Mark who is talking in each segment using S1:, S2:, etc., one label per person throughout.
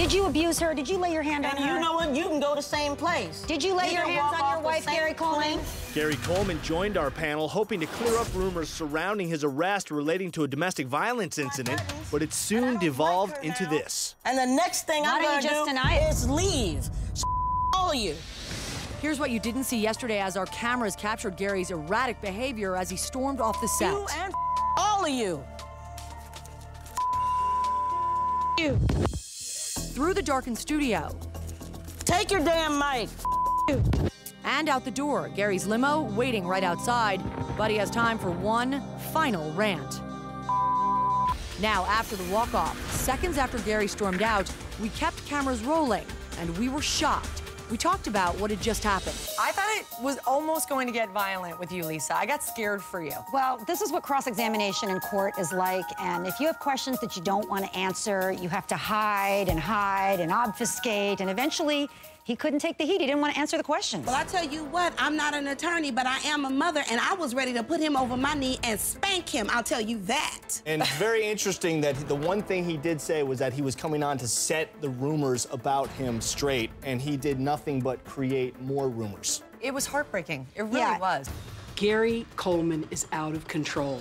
S1: Did you abuse her? Did you lay your hand
S2: And
S1: on her?
S2: And you know what? You can go to the same place.
S1: Did you lay
S2: You
S1: your
S2: can
S1: hands on your wife, Gary Coleman?
S2: place.
S3: Gary Coleman joined our panel hoping to clear up rumors surrounding his arrest relating to a domestic violence incident, but it soon devolved into this.
S2: And the next thing
S1: Why
S2: I'm
S1: don't
S2: gonna
S1: you just
S2: do
S1: deny it?
S2: is leave. All of you.
S4: Here's what you didn't see yesterday as our cameras captured Gary's erratic behavior as he stormed off the set.
S2: You and all of you. You.
S4: Through the darkened studio
S2: Take your damn mic. You.
S4: and out the door, Gary's limo waiting right outside, but he has time for one final rant. Now, after the walk off, seconds after Gary stormed out, we kept cameras rolling and we were shocked. We talked about what had just happened.
S5: I thought it was almost going to get violent with you, Lisa. I got scared for you.
S1: Well, this is what cross-examination in court is like, and if you have questions that you don't want to answer, you have to hide and hide and obfuscate, and eventually he couldn't take the heat. He didn't want to answer the questions.
S6: Well, I tell you what, I'm not an attorney, but I am a mother, and I was ready to put him over my knee and spank him. I'll tell you that.
S7: And it's very interesting that the one thing he did say was that he was coming on to set the rumors about him straight, and he did nothing but create more rumors.
S5: It was heartbreaking. It really
S1: Yeah.
S5: was.
S8: Gary Coleman is out of control.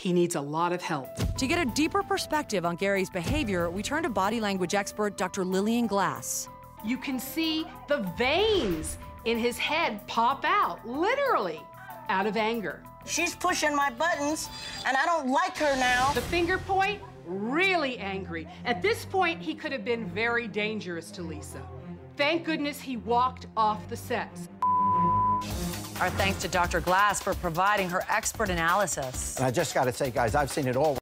S8: He needs a lot of help.
S4: To get a deeper perspective on Gary's behavior, we turned to body language expert Dr. Lillian Glass.
S8: You can see the veins in his head pop out, literally, out of anger.
S2: She's pushing my buttons, and I don't like her now.
S8: The finger point, really angry. At this point, he could have been very dangerous to Lisa. Thank goodness he walked off the sets.
S4: Our thanks to Dr. Glass for providing her expert analysis.
S9: And I just got to say, guys, I've seen it all.